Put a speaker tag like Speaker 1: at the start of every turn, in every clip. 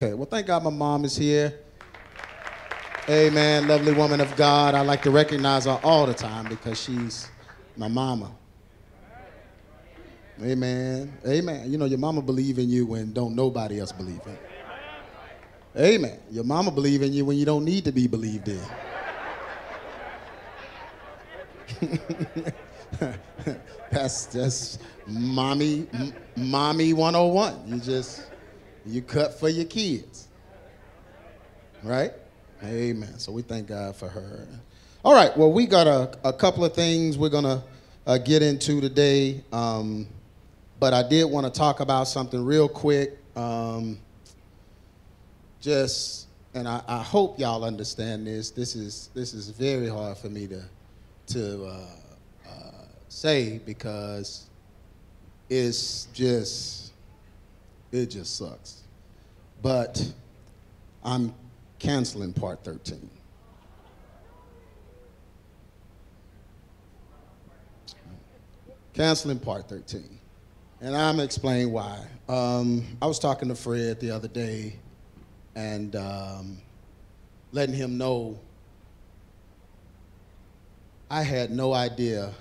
Speaker 1: Okay, well, thank God my mom is here. Amen, lovely woman of God. I like to recognize her all the time because she's my mama. Amen. Amen. You know, your mama believe in you when don't nobody else believe in. Amen. Your mama believe in you when you don't need to be believed in. that's that's mommy mommy 101. You just you cut for your kids. Right? Amen. So we thank God for her. All right. Well, we got a, a couple of things we're going to uh, get into today. Um, but I did want to talk about something real quick. Um, just, and I, I, hope y'all understand this. This is, this is very hard for me to, to uh, uh, say because it's just, it just sucks. But I'm canceling part 13. Canceling part 13. And I'm going to explain why. Um, I was talking to Fred the other day and um, letting him know I had no idea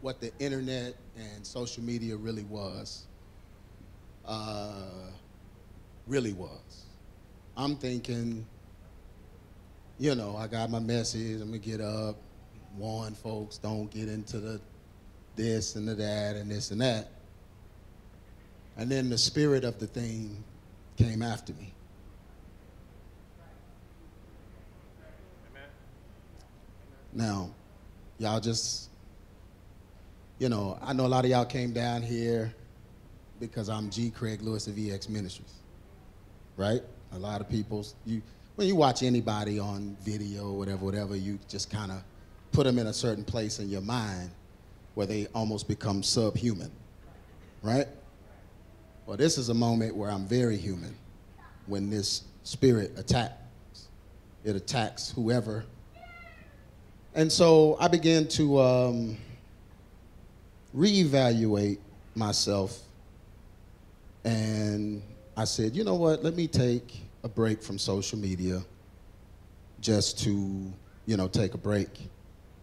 Speaker 1: what the internet and social media really was. Uh, really was. I'm thinking, you know, I got my message, I'm gonna get up, warn folks, don't get into the this and the that and this and that. And then the spirit of the thing came after me. Now, y'all just, you know, I know a lot of y'all came down here because I'm G. Craige Lewis of EX Ministries, right? A lot of people, you, when you watch anybody on video, whatever, whatever, you just kind of put them in a certain place in your mind where they almost become subhuman, right? Well, this is a moment where I'm very human when this spirit attacks. It attacks whoever. And so I began to um, reevaluate myself and I said, you know what, let me take a break from social media just to, you know, take a break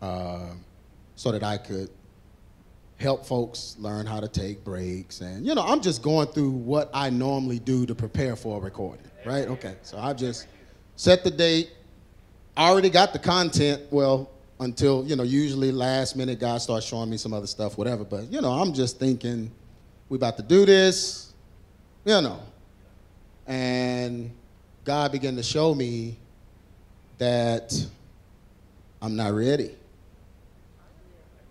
Speaker 1: uh, so that I could help folks learn how to take breaks. And, you know, I'm just going through what I normally do to prepare for a recording, right? Okay, so I just set the date. I already got the content, well, until, you know, usually last minute God starts showing me some other stuff, whatever. But, you know, I'm just thinking, we about to do this, you know. And God began to show me that I'm not ready.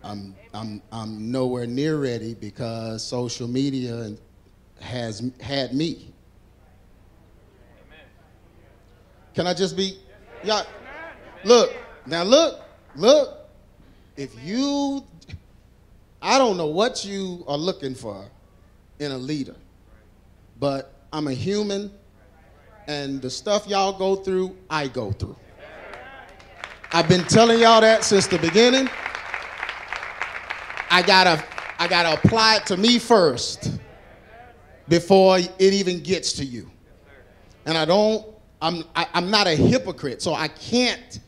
Speaker 1: I'm, I'm, I'm nowhere near ready because social media has had me. Can I just be, yeah, look, now look, look, if you, I don't know what you are looking for in a leader, but I'm a human and the stuff y'all go through, I go through. I've been telling y'all that since the beginning. I gotta, I gotta apply it to me first before it even gets to you. And I don't, I'm, I, am i am not a hypocrite, so I can't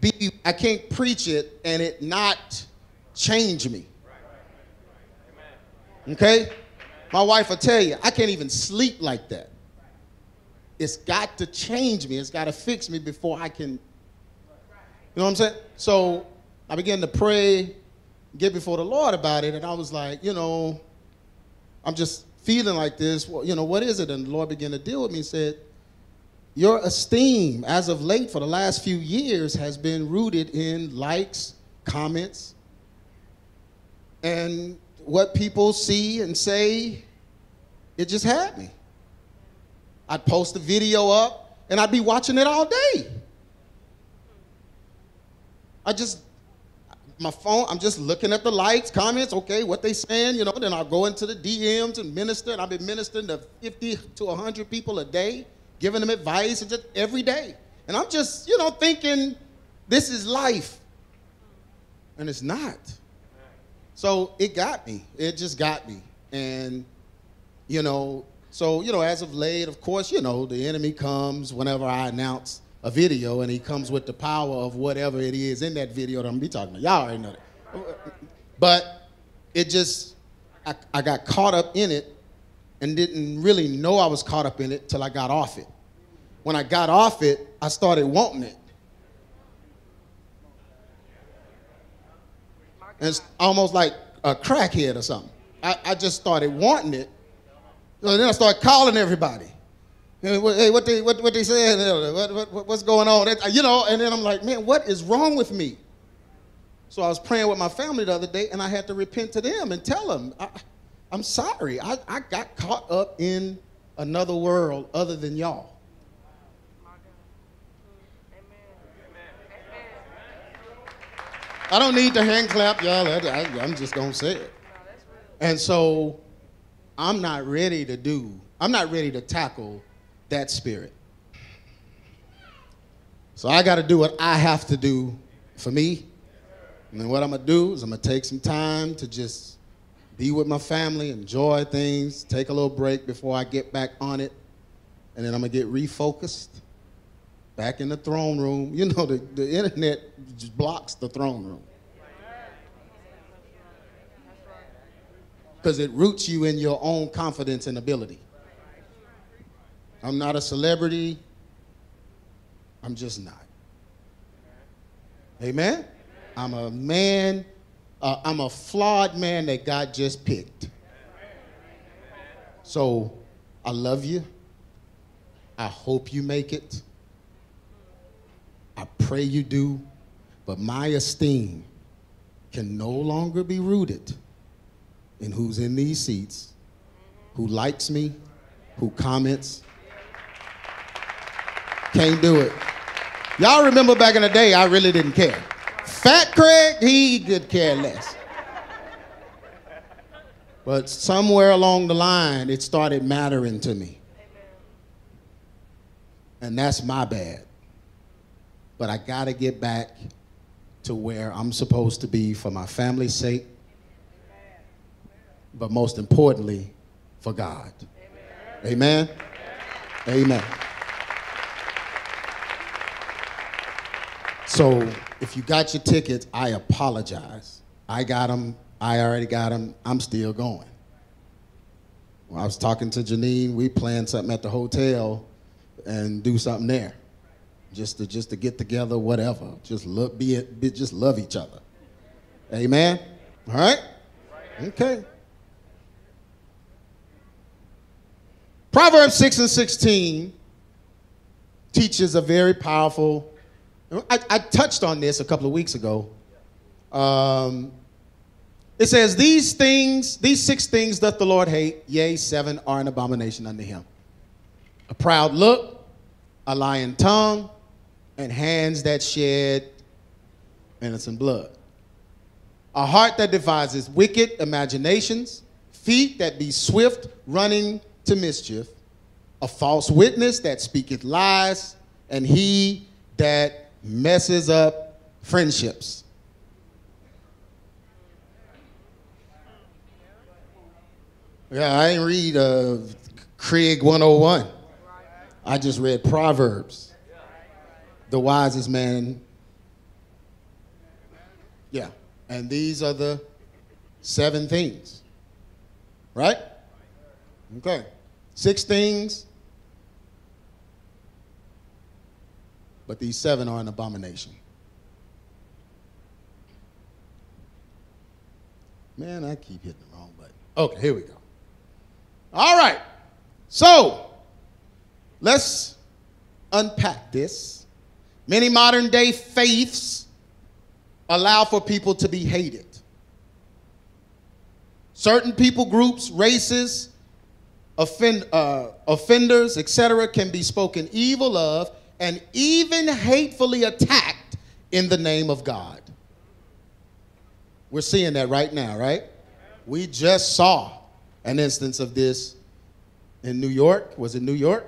Speaker 1: be, I can't preach it and it not change me. Okay? My wife will tell you, I can't even sleep like that. It's got to change me. It's got to fix me before I can. You know what I'm saying? So I began to pray, get before the Lord about it, and I was like, you know, I'm just feeling like this. Well, you know, what is it? And the Lord began to deal with me and said, Your esteem, as of late, for the last few years, has been rooted in likes, comments, and what people see and say. It just had me. I'd post a video up and I'd be watching it all day. I just, my phone, I'm just looking at the likes, comments, okay, what they saying, you know, then I'll go into the DMs and minister, and I've been ministering to 50 to 100 people a day, giving them advice just every day. And I'm just, you know, thinking this is life. And it's not. So it got me. It just got me. And, you know, So, you know, as of late, of course, you know, the enemy comes whenever I announce a video and he comes with the power of whatever it is in that video that I'm gonna be talking about. Y'all already know that. But it just, I, I got caught up in it and didn't really know I was caught up in it till I got off it. When I got off it, I started wanting it. And it's almost like a crackhead or something. I, I just started wanting it. So then I started calling everybody. Hey, what they, what, what they saying? What, what, what's going on? You know, and then I'm like, man, what is wrong with me? So I was praying with my family the other day, and I had to repent to them and tell them, I, am sorry. I, I got caught up in another world other than y'all. I don't need to hand clap, y'all. I, am just going to say it. And so I'm not ready to do, I'm not ready to tackle that spirit. So I got to do what I have to do for me. And then what I'm going to do is I'm going to take some time to just be with my family, enjoy things, take a little break before I get back on it. And then I'm going to get refocused back in the throne room. You know, the, the internet just blocks the throne room. Because it roots you in your own confidence and ability. I'm not a celebrity. I'm just not. Amen? I'm a man, uh, I'm a flawed man that God just picked. So I love you. I hope you make it. I pray you do. But my esteem can no longer be rooted in who's in these seats, who likes me, who comments. Can't do it. Y'all remember back in the day, I really didn't care. Fat Craige, he could care less. But somewhere along the line, it started mattering to me. And that's my bad but I got to get back to where I'm supposed to be for my family's sake, but most importantly, for God. Amen. Amen. So if you got your tickets, I apologize. I got them. I already got them. I'm still going. When I was talking to Janine, we planned something at the hotel and do something there just to just to get together, whatever. Just love, be, be just love each other. Amen. All right. Okay. Proverbs six and sixteen teaches a very powerful. I, I touched on this a couple of weeks ago. Um, it says, These things, these six things doth the Lord hate, yea, seven are an abomination unto him. A proud look, a lying tongue, and hands that shed innocent blood. A heart that devises wicked imaginations, feet that be swift running to mischief, a false witness that speaketh lies, and he that messes up friendships. Yeah, I didn't read uh, Craige 101. I just read Proverbs the wisest man. Yeah. And these are the seven things. Right? Okay. Six things. But these seven are an abomination. Man, I keep hitting the wrong button. Okay, here we go. All right. So, let's unpack this. Many modern day faiths allow for people to be hated. Certain people groups, races, offend, uh, offenders, etc., can be spoken evil of and even hatefully attacked in the name of God. We're seeing that right now, right? We just saw an instance of this in New York. Was it New York?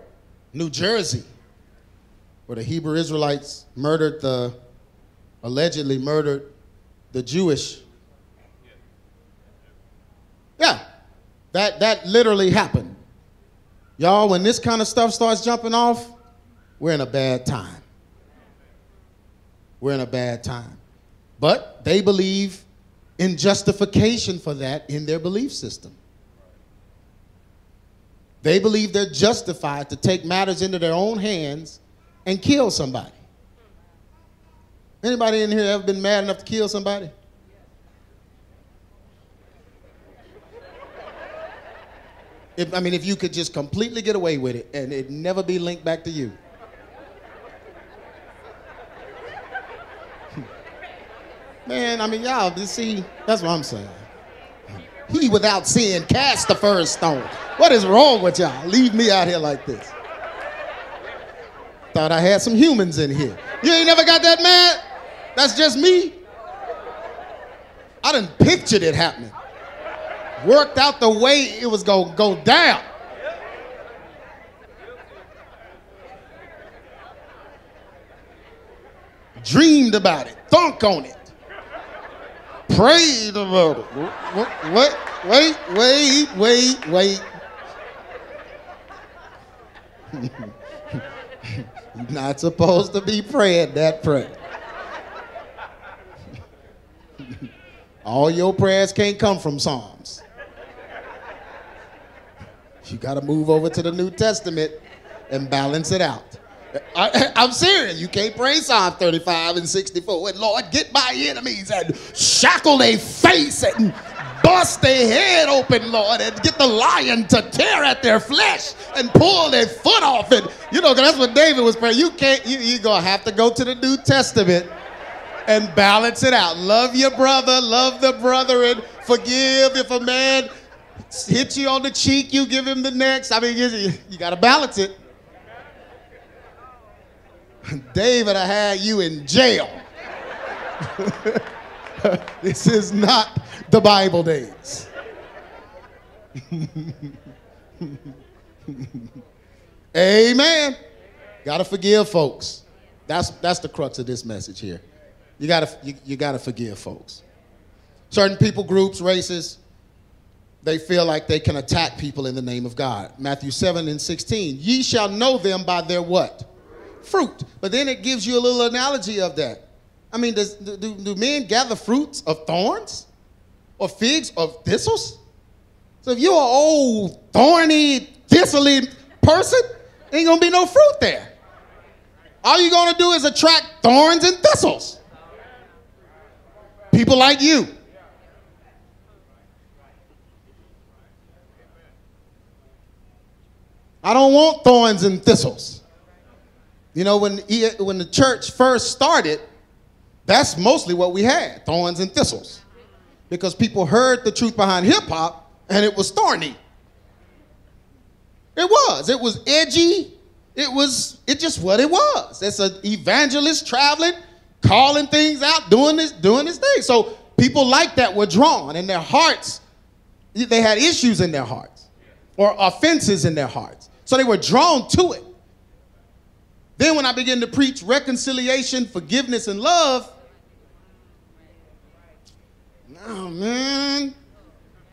Speaker 1: New Jersey where the Hebrew Israelites murdered the, allegedly murdered the Jewish. Yeah, that, that literally happened. Y'all, when this kind of stuff starts jumping off, we're in a bad time. We're in a bad time. But they believe in justification for that in their belief system. They believe they're justified to take matters into their own hands and kill somebody. Anybody in here ever been mad enough to kill somebody? If, I mean, if you could just completely get away with it and it never be linked back to you. Man, I mean, y'all, you see, that's what I'm saying. He without sin cast the first stone. What is wrong with y'all? Leave me out here like this. Thought I had some humans in here. You ain't never got that mad? That's just me. I didn't pictured it happening. Worked out the way it was gonna go down. Dreamed about it, thunk on it, prayed about it. What? Wait, wait, wait, wait. Not supposed to be praying that prayer. All your prayers can't come from Psalms. You got to move over to the New Testament and balance it out. I, am serious. You can't pray Psalm 35 and 64. And Lord, get my enemies and shackle their face and bust their head open, Lord, and get the lion to tear at their flesh and pull their foot off it. You know, that's what David was praying. You can't, you, you're going to have to go to the New Testament and balance it out. Love your brother, love the brother, and forgive if a man hits you on the cheek, you give him the next. I mean, you, you got to balance it. David, I had you in jail. this is not the Bible days. Amen. Got to forgive folks. That's, that's the crux of this message here. You gotta, you, you gotta forgive folks. Certain people, groups, races, they feel like they can attack people in the name of God. Matthew 7 and 16. Ye shall know them by their what? Fruit. But then it gives you a little analogy of that. I mean, does, do, do men gather fruits of thorns? Or figs of thistles? So if you're an old, thorny, thistly person, ain't gonna be no fruit there. All you're gonna do is attract thorns and thistles. People like you. I don't want thorns and thistles. You know, when, he, when the church first started, that's mostly what we had thorns and thistles. Because people heard the truth behind hip hop and it was thorny. It was. It was edgy. It was, it just what it was. It's an evangelist traveling calling things out, doing this, doing this thing. So people like that were drawn, and their hearts, they had issues in their hearts or offenses in their hearts. So they were drawn to it. Then when I began to preach reconciliation, forgiveness, and love, oh man,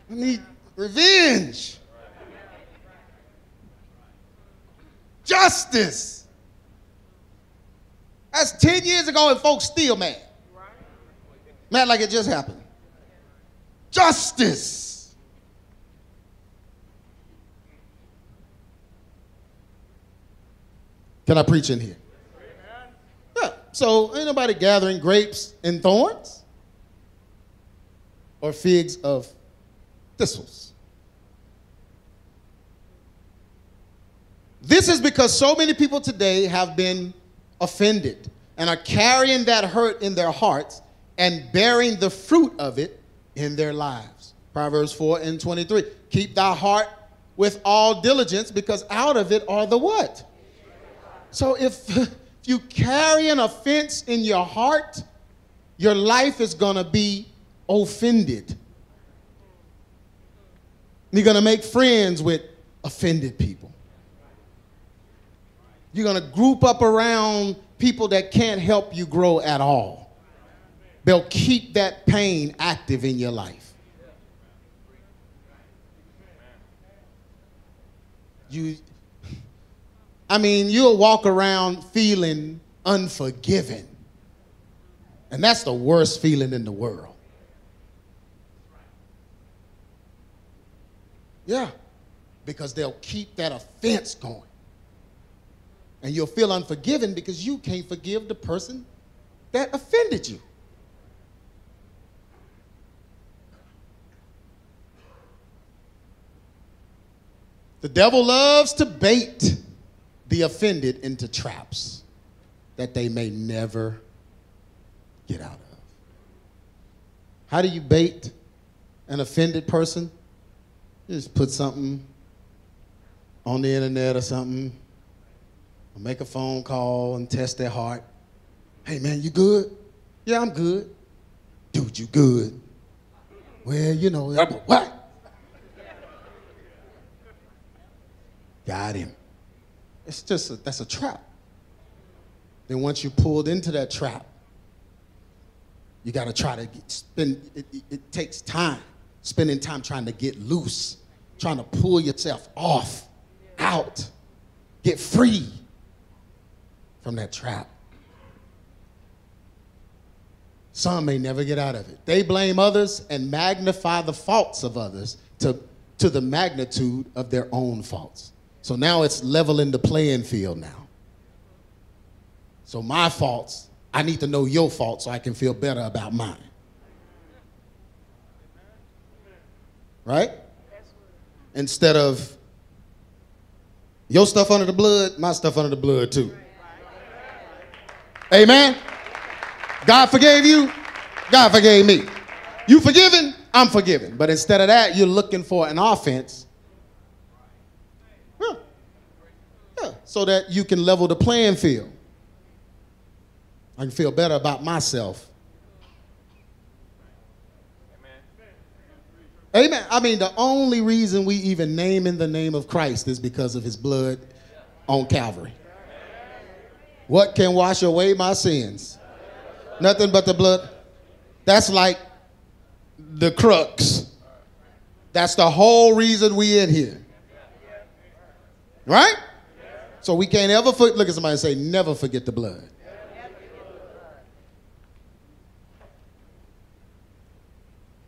Speaker 1: I need revenge. Justice. That's 10 years ago and folks still mad. Mad like it just happened. Justice. Can I preach in here? Yeah. So ain't nobody gathering grapes and thorns or figs of thistles. This is because so many people today have been offended and are carrying that hurt in their hearts and bearing the fruit of it in their lives. Proverbs 4 and 23. Keep thy heart with all diligence because out of it are the what? So if you carry an offense in your heart, your life is going to be offended. You're going to make friends with offended people. You're going to group up around people that can't help you grow at all. They'll keep that pain active in your life. You, I mean, you'll walk around feeling unforgiven. And that's the worst feeling in the world. Yeah, because they'll keep that offense going. And you'll feel unforgiven because you can't forgive the person that offended you. The devil loves to bait the offended into traps that they may never get out of. How do you bait an offended person? You just put something on the internet or something, or make a phone call and test their heart. Hey man, you good? Yeah, I'm good. Dude, you good? Well, you know, what? Got him. It's just a, that's a trap. Then once you're pulled into that trap, you got to try to get, spend. It, it, it takes time, spending time trying to get loose, trying to pull yourself off, out, get free from that trap. Some may never get out of it. They blame others and magnify the faults of others to, to the magnitude of their own faults. So now it's leveling the playing field now. So my faults, I need to know your faults so I can feel better about mine. Right? Instead of your stuff under the blood, my stuff under the blood too. Amen. God forgave you, God forgave me. You forgiven, I'm forgiven. But instead of that, you're looking for an offense so that you can level the playing field. I can feel better about myself. Amen. Amen. I mean, the only reason we even name in the name of Christ is because of his blood on Calvary. What can wash away my sins? Nothing but the blood. That's like the crux. That's the whole reason we in here. Right? So we can't ever for, look at somebody and say, never forget the blood.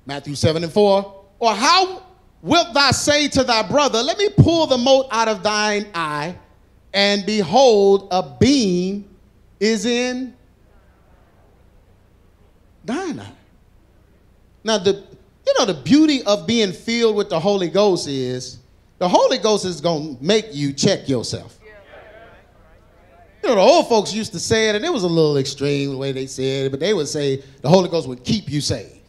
Speaker 1: Matthew 7 and 4. Or how wilt thou say to thy brother, Let me pull the mote out of thine eye, and behold, a beam is in thine eye. Now, the you know the beauty of being filled with the Holy Ghost is the Holy Ghost is going to make you check yourself. You know, the old folks used to say it, and it was a little extreme the way they said it, but they would say the Holy Ghost would keep you saved.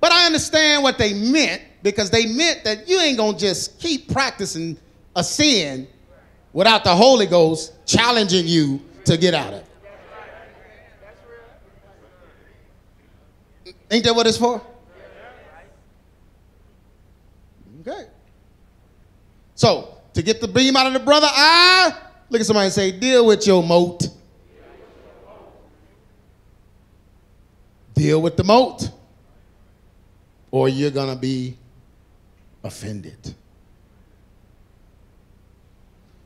Speaker 1: But I understand what they meant because they meant that you ain't gonna just keep practicing a sin without the Holy Ghost challenging you to get out of it. Ain't that what it's for? Okay. So, to get the beam out of the brother eye, Look at somebody and say, deal with your mote. Deal with the mote. Or you're going to be offended.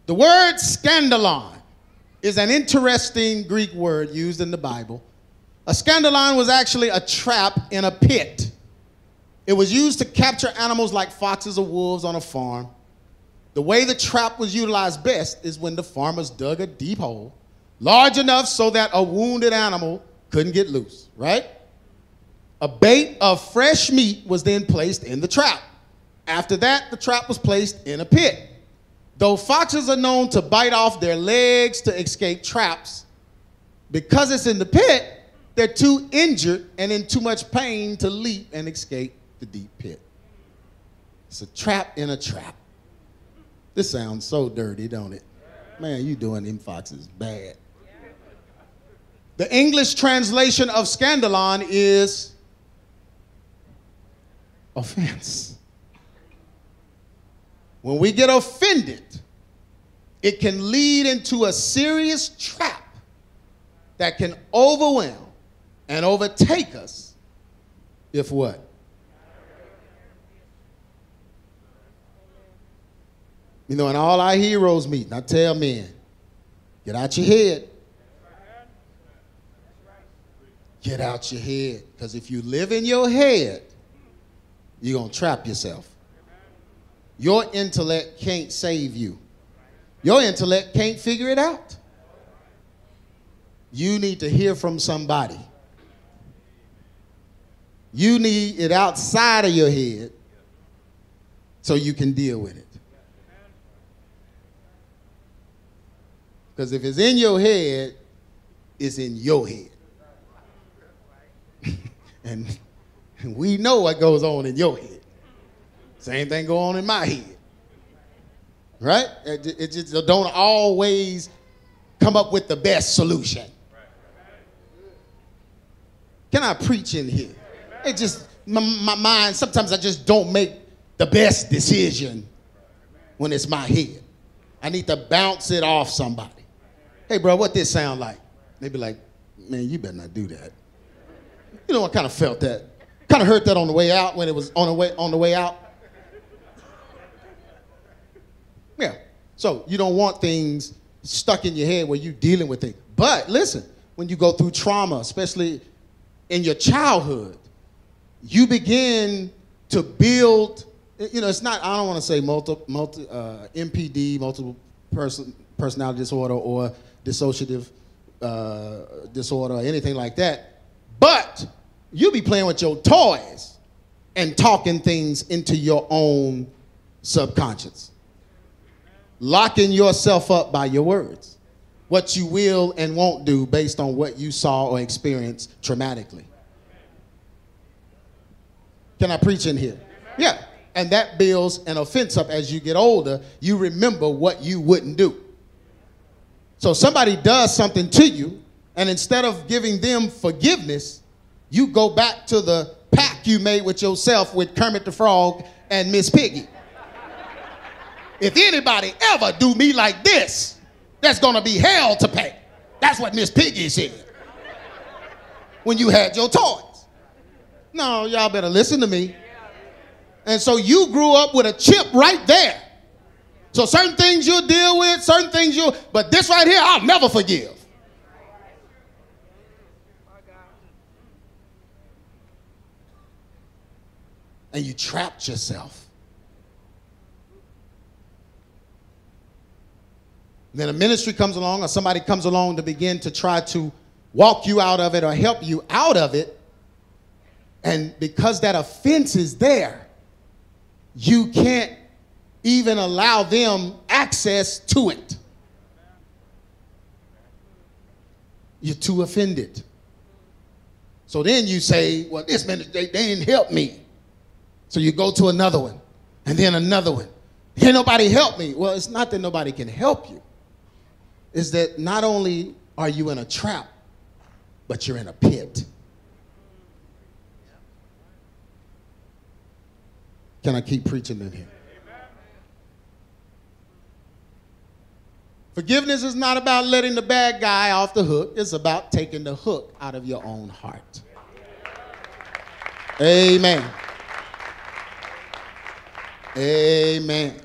Speaker 1: The word scandalon is an interesting Greek word used in the Bible. A scandalon was actually a trap in a pit. It was used to capture animals like foxes or wolves on a farm. The way the trap was utilized best is when the farmers dug a deep hole, large enough so that a wounded animal couldn't get loose, right? A bait of fresh meat was then placed in the trap. After that, the trap was placed in a pit. Though foxes are known to bite off their legs to escape traps, because it's in the pit, they're too injured and in too much pain to leap and escape the deep pit. It's a trap in a trap. This sounds so dirty, don't it? Man, you doing them foxes bad. The English translation of scandalon is offense. When we get offended, it can lead into a serious trap that can overwhelm and overtake us if what? You know, and all our heroes meet. I tell men, get out your head. Get out your head. Because if you live in your head, you're going to trap yourself. Your intellect can't save you. Your intellect can't figure it out. You need to hear from somebody. You need it outside of your head so you can deal with it. Because if it's in your head, it's in your head. and we know what goes on in your head. Same thing go on in my head. Right? It, it just don't always come up with the best solution. Can I preach in here? It just, my, my mind, sometimes I just don't make the best decision when it's my head. I need to bounce it off somebody. Hey, bro, what this sound like? They'd be like, man, you better not do that. You know, I kind of felt that. Kind of heard that on the way out when it was on the way on the way out. Yeah. So you don't want things stuck in your head where you're dealing with things. But listen, when you go through trauma, especially in your childhood, you begin to build. You know, it's not. I don't want to say multi, multi uh, MPD, multiple person personality disorder, or dissociative uh, disorder, or anything like that. But you be playing with your toys and talking things into your own subconscious, locking yourself up by your words, what you will and won't do based on what you saw or experienced traumatically. Can I preach in here? Yeah. And that builds an offense up as you get older. You remember what you wouldn't do. So somebody does something to you, and instead of giving them forgiveness, you go back to the pact you made with yourself with Kermit the Frog and Miss Piggy. if anybody ever do me like this, that's gonna be hell to pay. That's what Miss Piggy said when you had your toys. No, y'all better listen to me. And so you grew up with a chip right there. So certain things you'll deal with, certain things you'll, but this right here, I'll never forgive. And you trapped yourself. then a ministry comes along or somebody comes along to begin to try to walk you out of it or help you out of it. And because that offense is there, you can't even allow them access to it. You're too offended. So then you say, well, this minute they, they didn't help me. So you go to another one, and then another one. Can't nobody help me. Well, it's not that nobody can help you. It's that not only are you in a trap, but you're in a pit. Can I keep preaching in here? Forgiveness is not about letting the bad guy off the hook, it's about taking the hook out of your own heart. Amen. Amen.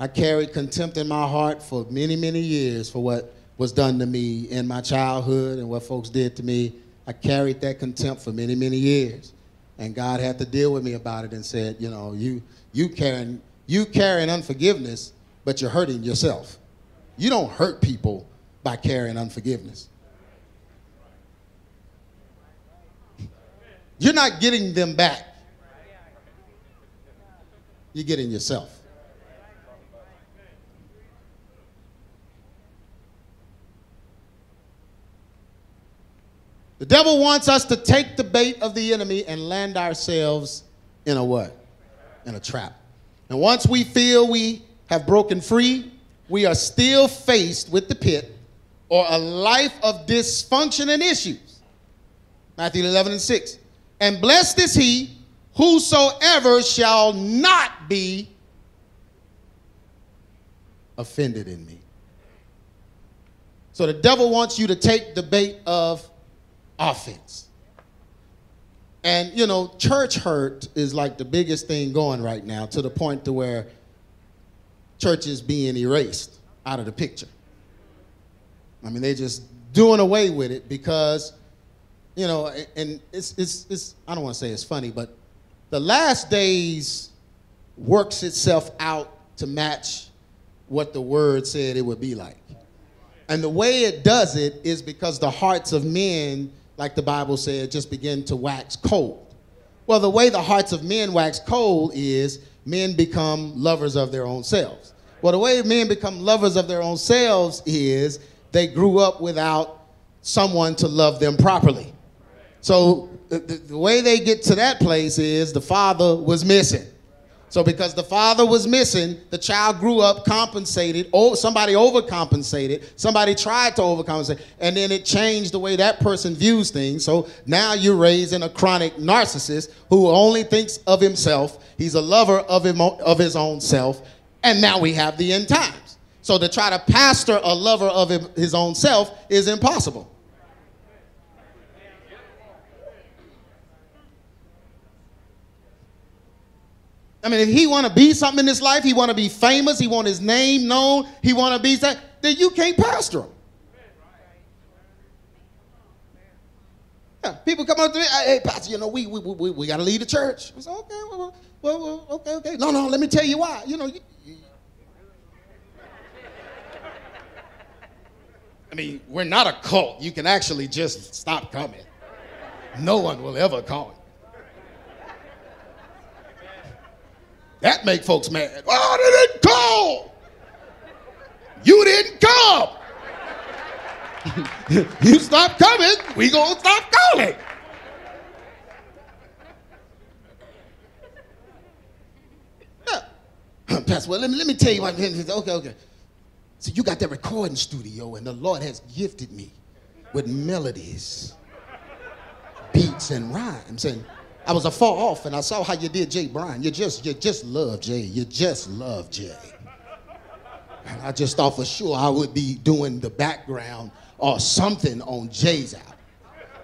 Speaker 1: I carried contempt in my heart for many, many years for what was done to me in my childhood and what folks did to me. I carried that contempt for many, many years. And God had to deal with me about it and said, you know, you you carrying you carrying unforgiveness, but you're hurting yourself. You don't hurt people by carrying unforgiveness. You're not getting them back. You're getting yourself. The devil wants us to take the bait of the enemy and land ourselves in a what? In a trap. And once we feel we have broken free, we are still faced with the pit or a life of dysfunction and issues. Matthew 11 and 6. And blessed is he whosoever shall not be offended in me. So the devil wants you to take the bait of offense. And you know, church hurt is like the biggest thing going right now to the point to where churches being erased out of the picture. I mean, they're just doing away with it because, you know, and it's, it's, it's I don't want to say it's funny, but the last days works itself out to match what the word said it would be like. And the way it does it is because the hearts of men, like the Bible said, just begin to wax cold. Well, the way the hearts of men wax cold is men become lovers of their own selves. Well, the way men become lovers of their own selves is they grew up without someone to love them properly. So the, the, way they get to that place is the father was missing. So because the father was missing, the child grew up compensated. Oh, somebody overcompensated. Somebody tried to overcompensate, and then it changed the way that person views things. So now you're raising a chronic narcissist who only thinks of himself. He's a lover of, him, of his own self, and now we have the end times. So to try to pastor a lover of his own self is impossible. I mean, if he want to be something in his life, he want to be famous, he want his name known, he want to be that, then you can't pastor him. Yeah, people come up to me, hey, pastor, you know, we, we, we, we got to leave the church. I said, okay, well, well, well, okay, okay. No, no, let me tell you why. You know, you, you, I mean, we're not a cult. You can actually just stop coming. No one will ever call That make folks mad. Oh, they didn't call. You didn't come. you stop coming, we gonna stop calling. Pastor, well, let me, let me tell you what. Okay, okay. So you got that recording studio, and the Lord has gifted me with melodies, beats, and rhymes. And I was afar off and I saw how you did Jay Bryan. You just, you just love Jay. You just love Jay. And I just thought for sure I would be doing the background or something on Jay's album.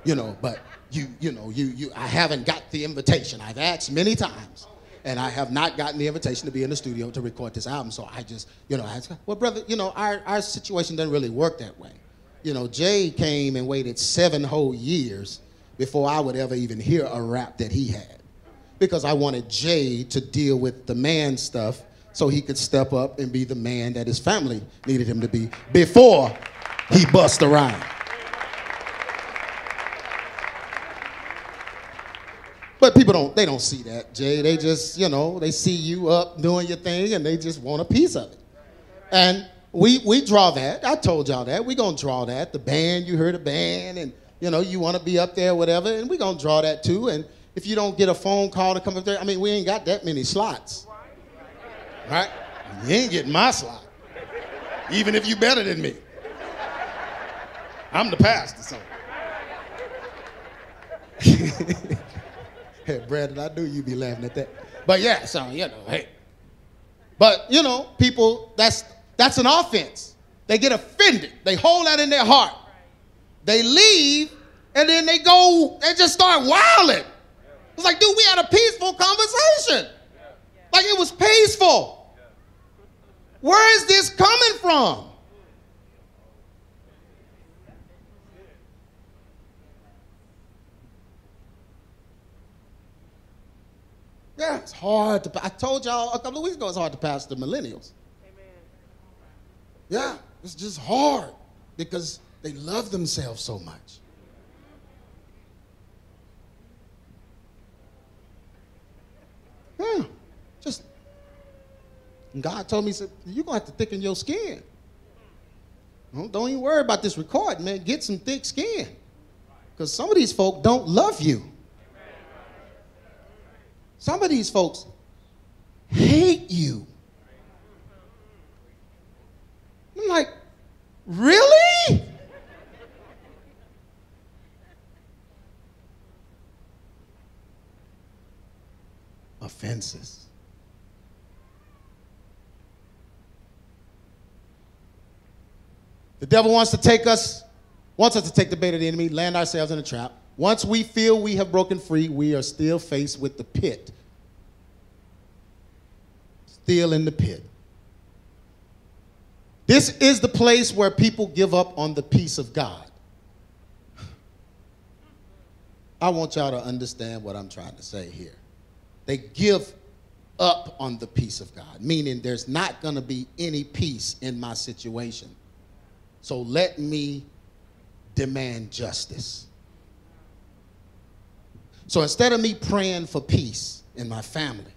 Speaker 1: You know, but you, you know, you, you, I haven't got the invitation. I've asked many times and I have not gotten the invitation to be in the studio to record this album. So I just, you know, I well, brother, you know, our, our situation doesn't really work that way. You know, Jay came and waited seven whole years before I would ever even hear a rap that he had. Because I wanted Jay to deal with the man stuff so he could step up and be the man that his family needed him to be before he bust a But people don't, they don't see that, Jay. They just, you know, they see you up doing your thing and they just want a piece of it. And we, we draw that. I told y'all that. we going to draw that. The band, you heard the band, and you know, you want to be up there, whatever, and we're going to draw that too. And if you don't get a phone call to come up there, I mean, we ain't got that many slots. Right? You ain't getting my slot. Even if you better than me. I'm the pastor, so. hey, Brandon, I knew you'd be laughing at that. But yeah, so, you know, hey. But, you know, people, that's, that's an offense. They get offended. They hold that in their heart. They leave and then they go, and just start wilding. It's like, dude, we had a peaceful conversation. Like it was peaceful. Where is this coming from? Yeah, it's hard to. I told y'all a couple of weeks ago it's hard to pass the millennials. Amen. Yeah, it's just hard because they love themselves so much. Yeah, just God told me, said, you're gonna have to thicken your skin. Don't, don't even worry about this recording, man. Get some thick skin. Because some of these folk don't love you. Some of these folks hate you. I'm like, really? offenses. The devil wants to take us, wants us to take the bait of the enemy, land ourselves in a trap. Once we feel we have broken free, we are still faced with the pit. Still in the pit. This is the place where people give up on the peace of God. I want y'all to understand what I'm trying to say here. They give up on the peace of God, meaning there's not going to be any peace in my situation. So let me demand justice. So instead of me praying for peace in my family,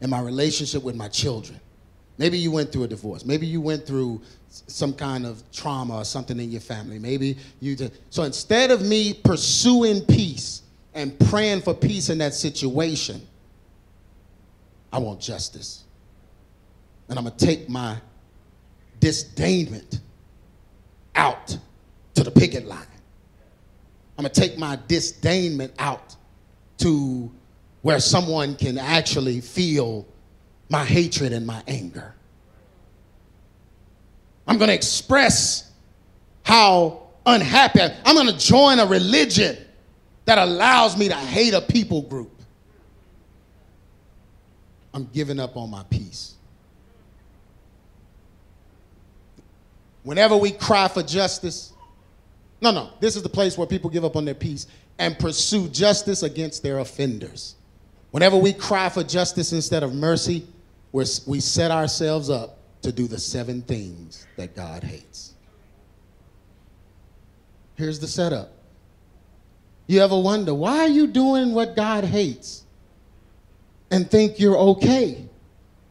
Speaker 1: in my relationship with my children, maybe you went through a divorce, maybe you went through some kind of trauma or something in your family, maybe you did. So instead of me pursuing peace and praying for peace in that situation, I want justice. And I'm going to take my disdainment out to the picket line. I'm going to take my disdainment out to where someone can actually feel my hatred and my anger. I'm going to express how unhappy I am. I'm going to join a religion that allows me to hate a people group. I'm giving up on my peace. Whenever we cry for justice, no, no, this is the place where people give up on their peace and pursue justice against their offenders. Whenever we cry for justice instead of mercy, we we set ourselves up to do the seven things that God hates. Here's the setup. You ever wonder, why are you doing what God hates? and think you're okay?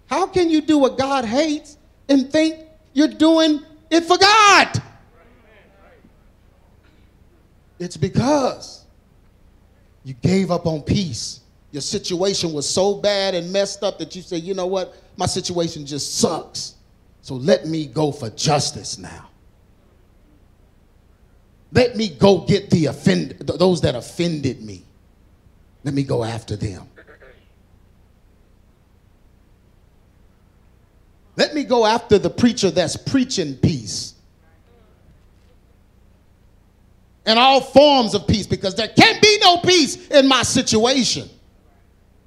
Speaker 1: How can you do what God hates and think you're doing it for God? It's because you gave up on peace. Your situation was so bad and messed up that you say, you know what? My situation just sucks. So let me go for justice now. Let me go get the offend those that offended me. Let me go after them. Let me go after the preacher that's preaching peace. And all forms of peace because there can't be no peace in my situation.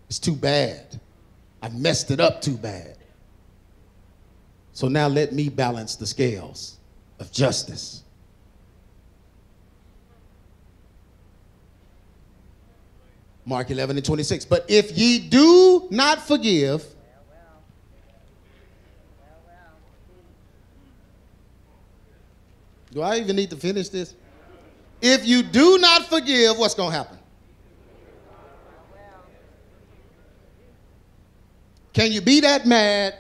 Speaker 1: It's too bad. I've messed it up too bad. So now let me balance the scales of justice. Mark 11 and 26. But if ye do not forgive, Do I even need to finish this? If you do not forgive, what's going to happen? Can you be that mad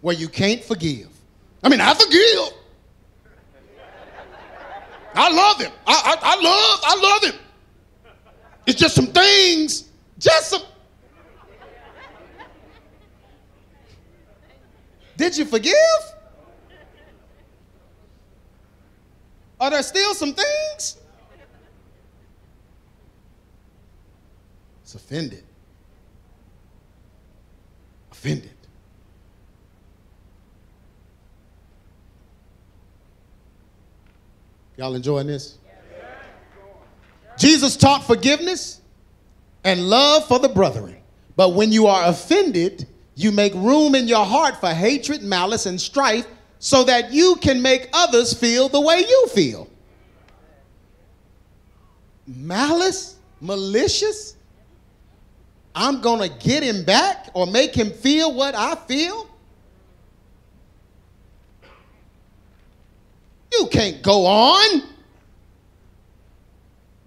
Speaker 1: where you can't forgive? I mean, I forgive. I love him. I, I, I love, I love him. It's just some things, just some. Did you forgive? Are there still some things? It's offended. Offended. Y'all enjoying this? Jesus taught forgiveness and love for the brethren. But when you are offended, you make room in your heart for hatred, malice, and strife so that you can make others feel the way you feel. Malice, malicious, I'm going to get him back or make him feel what I feel. You can't go on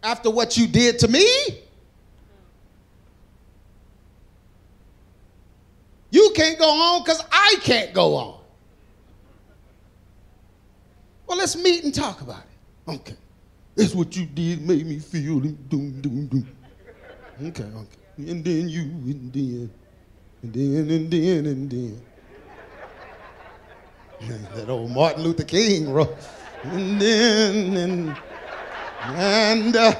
Speaker 1: after what you did to me. You can't go on because I can't go on. Well, let's meet and talk about it. Okay. That's what you did, made me feel. Doom, doom, doom. Okay, okay. And then you, and then, and then, and then, and then. that old Martin Luther King wrote. And then, and, and, uh,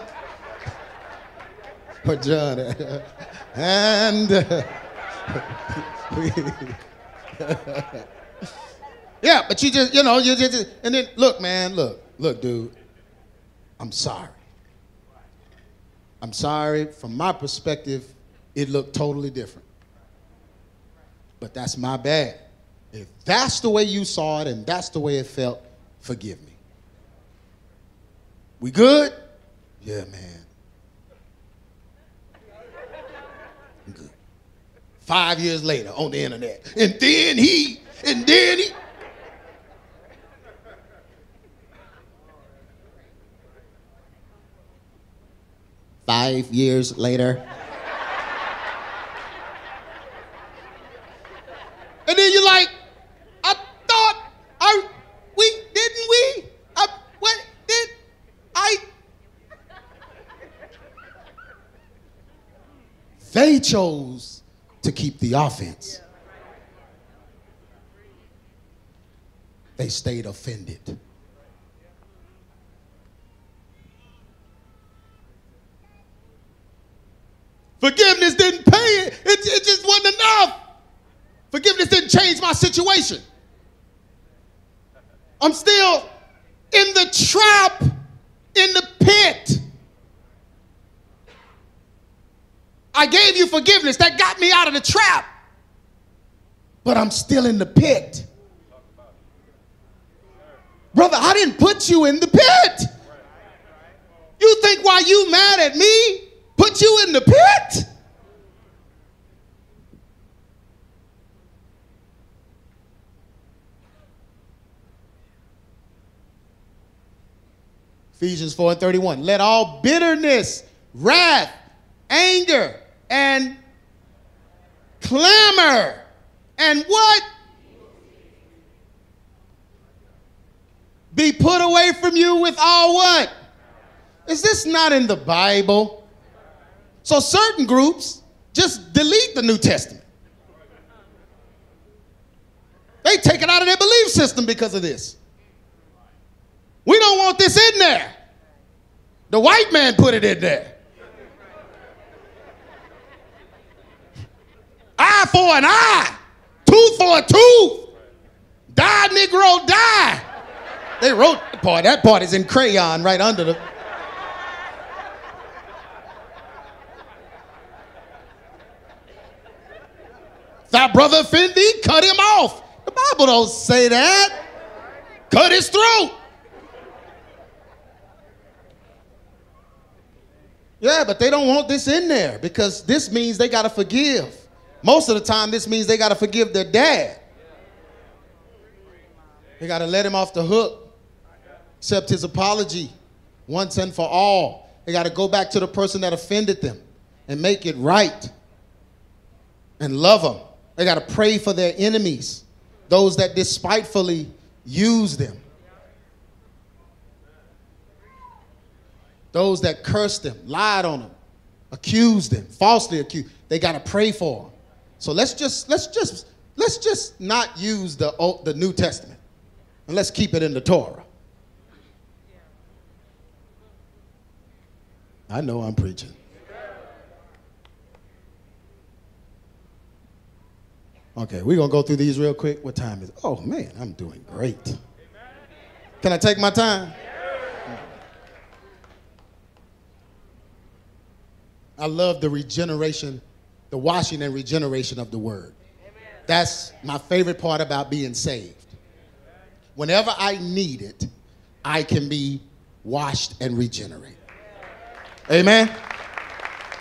Speaker 1: or John, uh, and, uh, Yeah, but you just, you know, you just, and then look, man, look, look, dude, I'm sorry. I'm sorry. From my perspective, it looked totally different. But that's my bad. If that's the way you saw it and that's the way it felt, forgive me. We good? Yeah, man. Good. Five years later on the internet. And then he, and then he. Five years later. and then you're like, I thought I we didn't we? I what did I They chose to keep the offense. They stayed offended. Forgiveness didn't pay it. it. It just wasn't enough. Forgiveness didn't change my situation. I'm still in the trap, in the pit. I gave you forgiveness. That got me out of the trap. But I'm still in the pit. Brother, I didn't put you in the pit. You think why you mad at me put you in the pit? Ephesians 4 and 31. Let all bitterness, wrath, anger, and clamor, and what? Be put away from you with all what? Is this not in the Bible? So certain groups just delete the New Testament. They take it out of their belief system because of this. We don't want this in there. The white man put it in there. Eye for an eye, tooth for a tooth. Die, Negro, die. They wrote that part. That part is in crayon right under the. That brother offend thee, cut him off. The Bible don't say that. Cut his throat. Yeah, but they don't want this in there because this means they got to forgive. Most of the time, this means they got to forgive their dad. They got to let him off the hook, accept his apology once and for all. They got to go back to the person that offended them and make it right and love them. They got to pray for their enemies, those that despitefully use them. Those that cursed them, lied on them, accused them, falsely accused. They got to pray for them. So let's just let's just let's just not use the Old, the New Testament, and let's keep it in the Torah. I know I'm preaching. Okay, we're gonna go through these real quick. What time is it? Oh man, I'm doing great. Can I take my time? I love the regeneration, the washing and regeneration of the word. That's my favorite part about being saved. Whenever I need it, I can be washed and regenerated. Amen?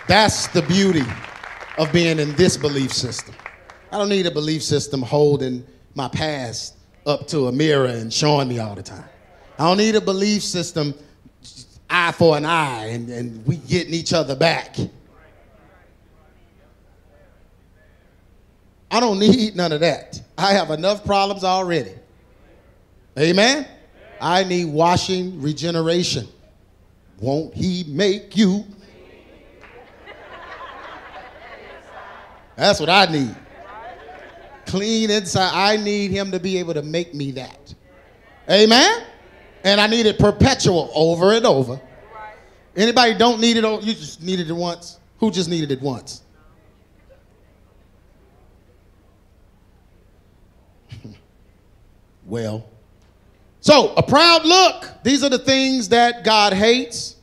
Speaker 1: That's the beauty of being in this belief system. I don't need a belief system holding my past up to a mirror and showing me all the time. I don't need a belief system eye for an eye and, and we getting each other back. I don't need none of that. I have enough problems already. Amen? I need washing, regeneration. Won't he make you? That's what I need. Clean inside. I need him to be able to make me that. Amen? And I need it perpetual over and over. Anybody don't need it, you just needed it once. Who just needed it once? well, so a proud look. These are the things that God hates.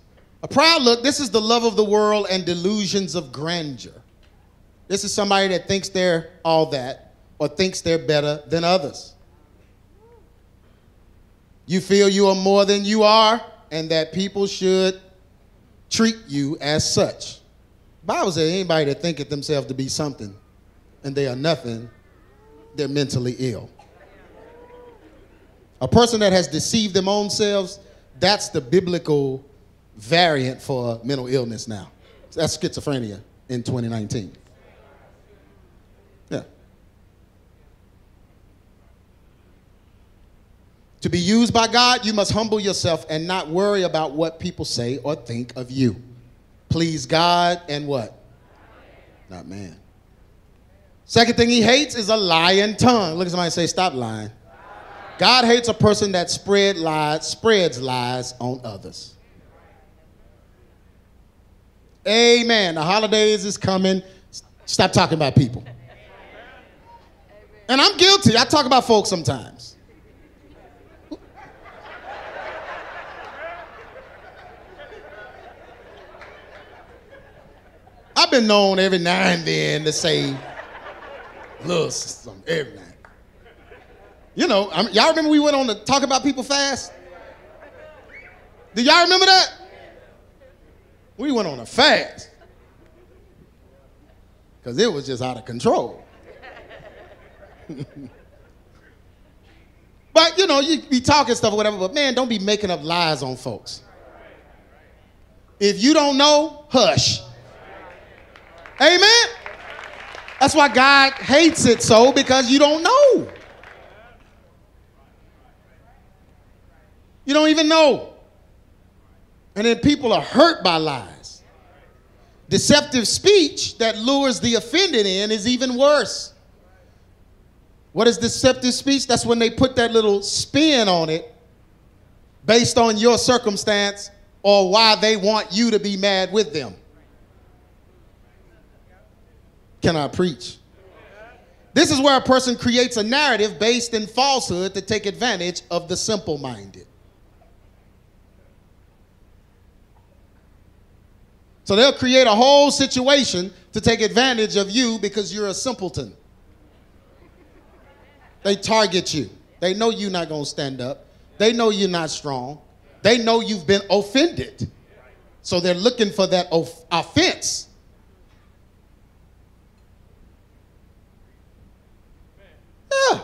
Speaker 1: A proud look, this is the love of the world and delusions of grandeur. This is somebody that thinks they're all that. Or thinks they're better than others. You feel you are more than you are and that people should treat you as such. Bible says anybody that thinketh themselves to be something and they are nothing, they're mentally ill. A person that has deceived them own selves, that's the biblical variant for mental illness now. That's schizophrenia in 2019. To be used by God, you must humble yourself and not worry about what people say or think of you. Please God and what? Not man. Second thing he hates is a lying tongue. Look at somebody and say, Stop lying. God hates a person that spread lies, spreads lies on others. Amen. The holidays is coming. Stop talking about people. And I'm guilty. I talk about folks sometimes. I've been known every now and then to say little something every night. You know, I y'all remember we went on to talk about people fast? Do y'all remember that? We went on a fast because it was just out of control. but you know, you be talking stuff or whatever, but man, don't be making up lies on folks. If you don't know, hush. Amen. That's why God hates it so because you don't know. You don't even know. And then people are hurt by lies. Deceptive speech that lures the offended in is even worse. What is deceptive speech? That's when they put that little spin on it based on your circumstance or why they want you to be mad with them. Can I preach? This is where a person creates a narrative based in falsehood to take advantage of the simple minded. So they'll create a whole situation to take advantage of you because you're a simpleton. They target you. They know you're not going to stand up. They know you're not strong. They know you've been offended. So they're looking for that of- offense Yeah.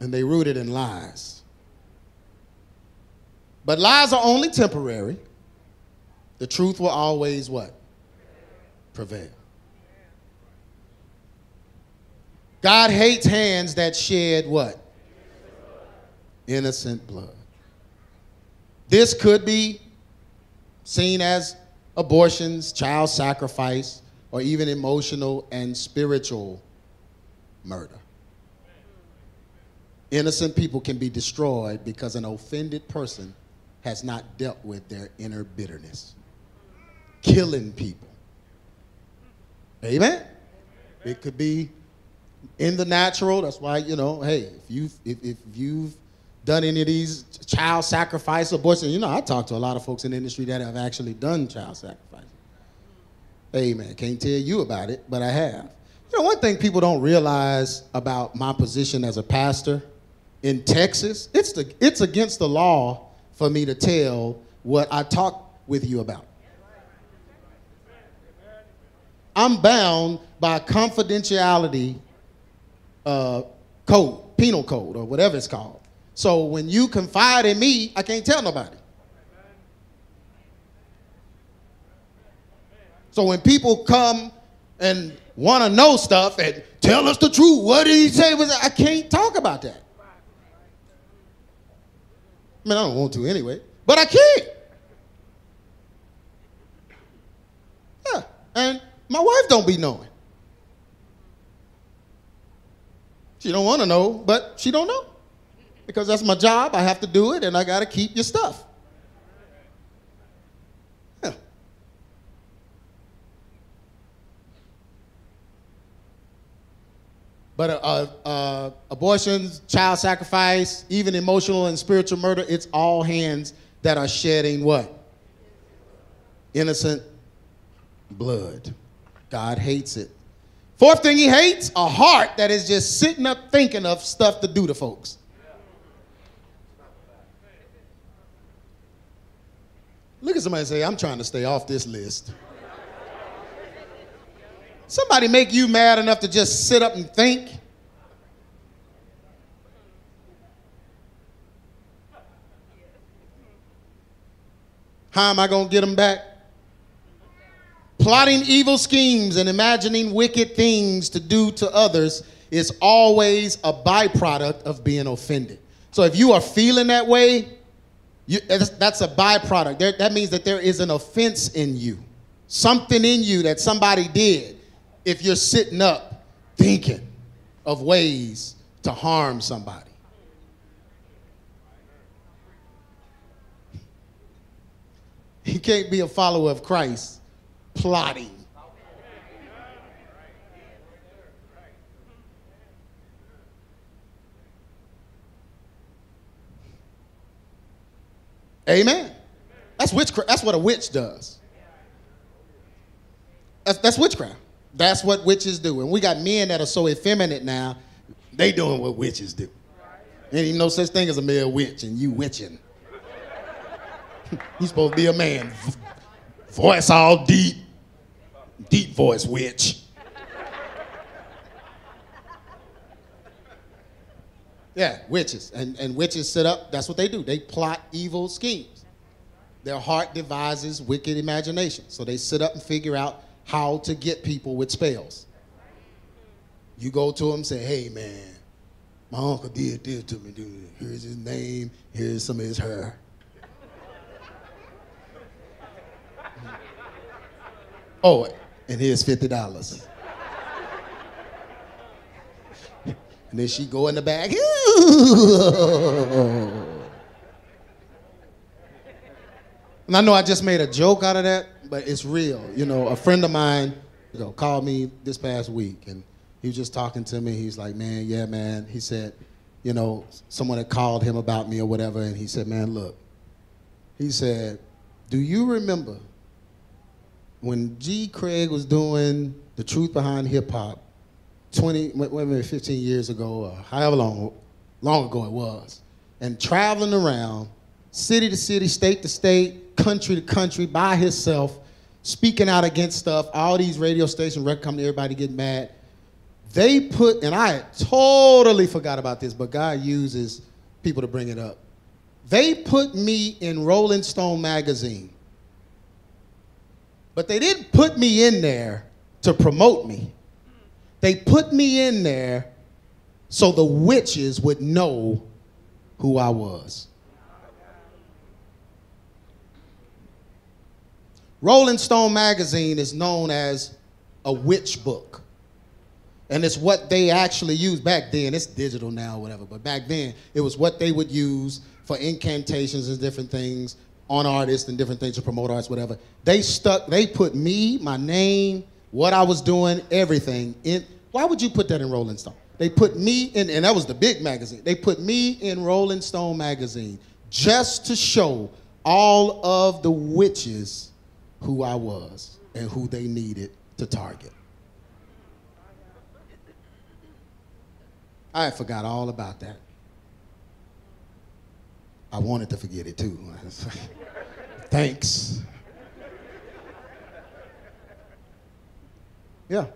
Speaker 1: And they rooted in lies. But lies are only temporary. The truth will always what? Prevail. God hates hands that shed what? Innocent blood. This could be seen as abortions, child sacrifice, or even emotional and spiritual murder. Innocent people can be destroyed because an offended person has not dealt with their inner bitterness. Killing people. Amen? It could be in the natural. That's why, you know, hey, if you've, if, if you've done any of these child sacrifice abortion, you know, I talk to a lot of folks in the industry that have actually done child sacrifice. Amen. Can't tell you about it, but I have. You know, one thing people don't realize about my position as a pastor in Texas, it's, the, it's against the law for me to tell what I talk with you about. I'm bound by confidentiality uh, code, penal code, or whatever it's called. So when you confide in me, I can't tell nobody. So when people come and want to know stuff and tell us the truth, what did he say? I can't talk about that. I mean, I don't want to anyway, but I can't. Yeah, and my wife don't be knowing. She don't want to know, but she don't know because that's my job. I have to do it, and I got to keep your stuff. But uh, abortions, child sacrifice, even emotional and spiritual murder, it's all hands that are shedding what? Innocent blood. God hates it. Fourth thing he hates, a heart that is just sitting up thinking of stuff to do to folks. Look at somebody say, I'm trying to stay off this list. Somebody make you mad enough to just sit up and think? How am I going to get them back? Plotting evil schemes and imagining wicked things to do to others is always a byproduct of being offended. So if you are feeling that way, you, that's a byproduct. There, that means that there is an offense in you, something in you that somebody did. If you're sitting up thinking of ways to harm somebody, you can't be a follower of Christ plotting. Amen. That's witchcraft. That's what a witch does. That's, that's witchcraft. That's what witches do. And we got men that are so effeminate now, they doing what witches do. Ain't even no such thing as a male witch, and you witching. You supposed to be a man. Voice all deep. Deep voice witch. Yeah, witches. And, and witches sit up, that's what they do. They plot evil schemes. Their heart devises wicked imaginations. So they sit up and figure out how to get people with spells. You go to them and say, hey man, my uncle did this to me, dude. Here's his name, here's some of his hair. Oh, and here's $50. And then she go in the bag. and I know I just made a joke out of that, but it's real. You know, a friend of mine, you know, called me this past week, and he was just talking to me. He's like, "Man, yeah, man." He said, "You know, someone had called him about me or whatever," and he said, "Man, look." He said, "Do you remember when G. Craige was doing the truth behind hip hop?" 20, wait, a minute, 15 years ago, however long, long ago it was, and traveling around city to city, state to state, country to country by himself, speaking out against stuff, all these radio stations, record company, everybody getting mad. They put, and I totally forgot about this, but God uses people to bring it up. They put me in Rolling Stone magazine. But they didn't put me in there to promote me. They put me in there so the witches would know who I was. Rolling Stone magazine is known as a witch book. And it's what they actually used back then. It's digital now, whatever, but back then it was what they would use for incantations and different things on artists and different things to promote artists, whatever. They stuck, they put me, my name, what I was doing, everything in why would you put that in Rolling Stone? They put me in, and that was the big magazine. They put me in Rolling Stone magazine just to show all of the witches who I was and who they needed to target. I forgot all about that. I wanted to forget it too. Thanks. Yeah.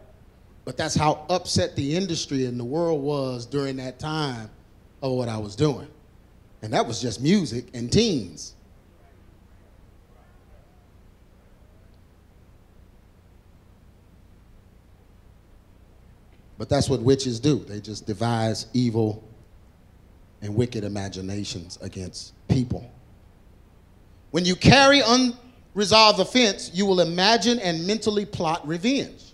Speaker 1: But that's how upset the industry and the world was during that time of what I was doing. And that was just music and teens. But that's what witches do. They just devise evil and wicked imaginations against people. When you carry unresolved offense, you will imagine and mentally plot revenge.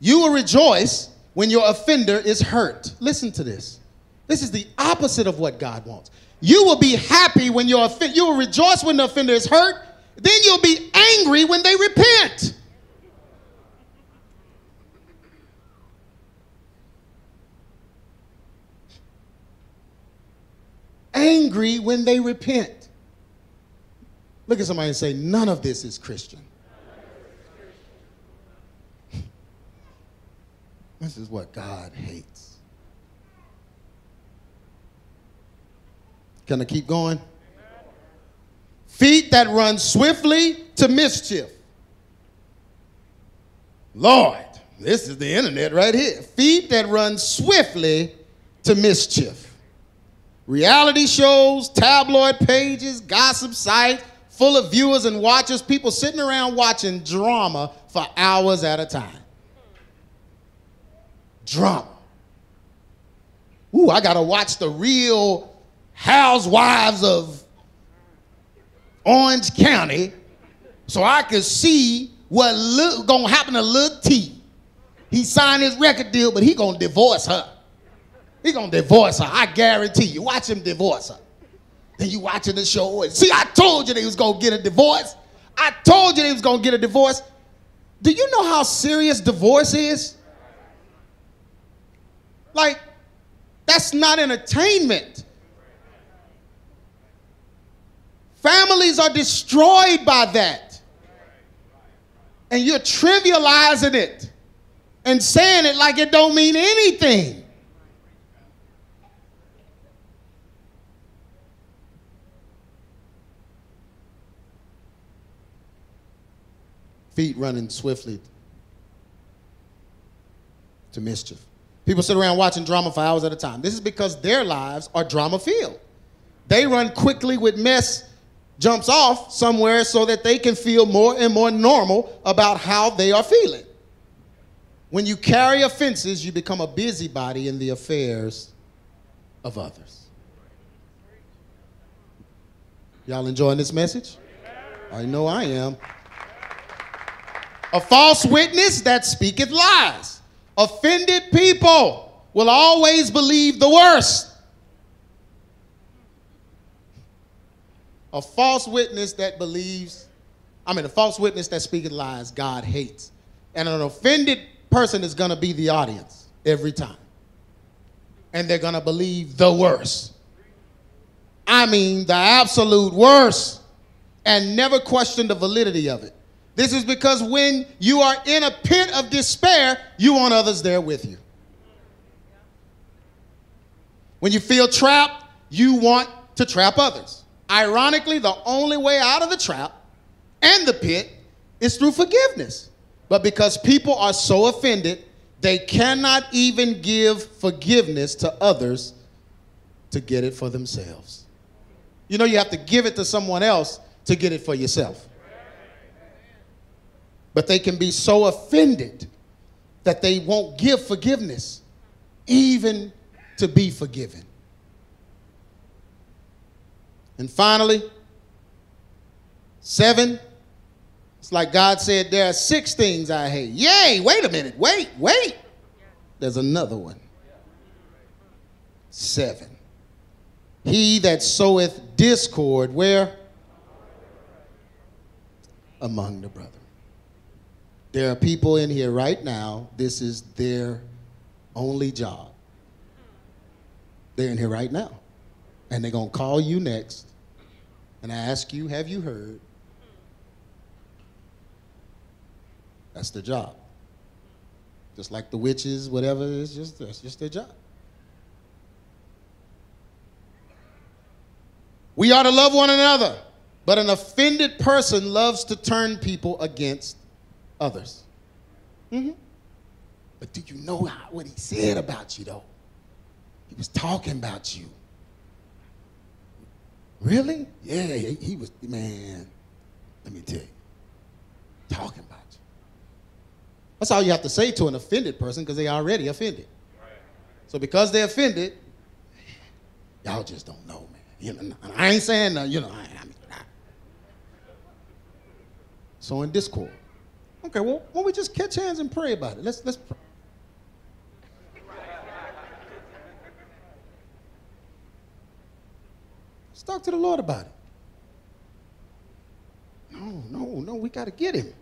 Speaker 1: You will rejoice when your offender is hurt. Listen to this. This is the opposite of what God wants. You will be happy when your offender, you will rejoice when the offender is hurt. Then you'll be angry when they repent. Angry when they repent. Look at somebody and say, None of this is Christian. This is what God hates. Can I keep going? Feet that run swiftly to mischief. Lord, this is the internet right here. Feet that run swiftly to mischief. Reality shows, tabloid pages, gossip sites, full of viewers and watchers, people sitting around watching drama for hours at a time. Drama. Ooh, I gotta watch the real housewives of Orange County so I can see what gonna happen to Lil T. He signed his record deal, but he gonna divorce her. He gonna divorce her. I guarantee you. Watch him divorce her. Then you watching the show and see, I told you they was gonna get a divorce. I told you they was gonna get a divorce. Do you know how serious divorce is? Like, that's not entertainment. Families are destroyed by that. And you're trivializing it and saying it like it don't mean anything. Feet running swiftly to mischief. People sit around watching drama for hours at a time. This is because their lives are drama filled. They run quickly with mess jumps off somewhere so that they can feel more and more normal about how they are feeling. When you carry offenses, you become a busybody in the affairs of others. Y'all enjoying this message? I know I am. A false witness that speaketh lies. Offended people will always believe the worst. A false witness that believes, I mean, a false witness that speaketh lies, God hates. And an offended person is going to be the audience every time. And they're going to believe the worst. I mean, the absolute worst. And never question the validity of it. This is because when you are in a pit of despair, you want others there with you. When you feel trapped, you want to trap others. Ironically, the only way out of the trap and the pit is through forgiveness. But because people are so offended, they cannot even give forgiveness to others to get it for themselves. You know, you have to give it to someone else to get it for yourself. But they can be so offended that they won't give forgiveness, even to be forgiven. And finally, seven, it's like God said, There are six things I hate. Yay, wait a minute, wait, wait. There's another one. Seven. He that soweth discord, where? Among the brethren. There are people in here right now, this is their only job. They're in here right now. And they're going to call you next and ask you, have you heard? That's their job. Just like the witches, whatever, it's just that's just their job. We ought to love one another, but an offended person loves to turn people against others. Mm-hmm. But do you know what he said about you, though? He was talking about you. Really? Yeah, he, he was, man, let me tell you, talking about you. That's all you have to say to an offended person because they already offended. So because they're offended, y'all just don't know, man. You know, I ain't saying, uh, you know, I, I mean, I. so in discord. Okay, well, why don't we just catch hands and pray about it? Let's let's pray. Let's talk to the Lord about it. No, no, no, we got to get him.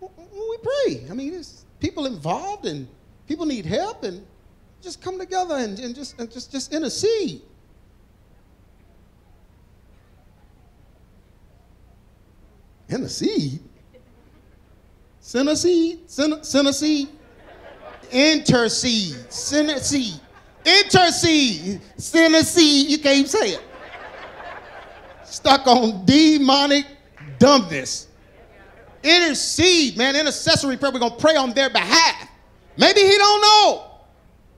Speaker 1: we pray. I mean, there's people involved and people need help and just come together and, and just and just just intercede. Intercede. Centerseed? Centerseed? Intercede. Centerseed. Intercede. Centerseed. You can't say it. Stuck on demonic dumbness. Intercede, man. Intercessory prayer. We're going to pray on their behalf. Maybe he don't know.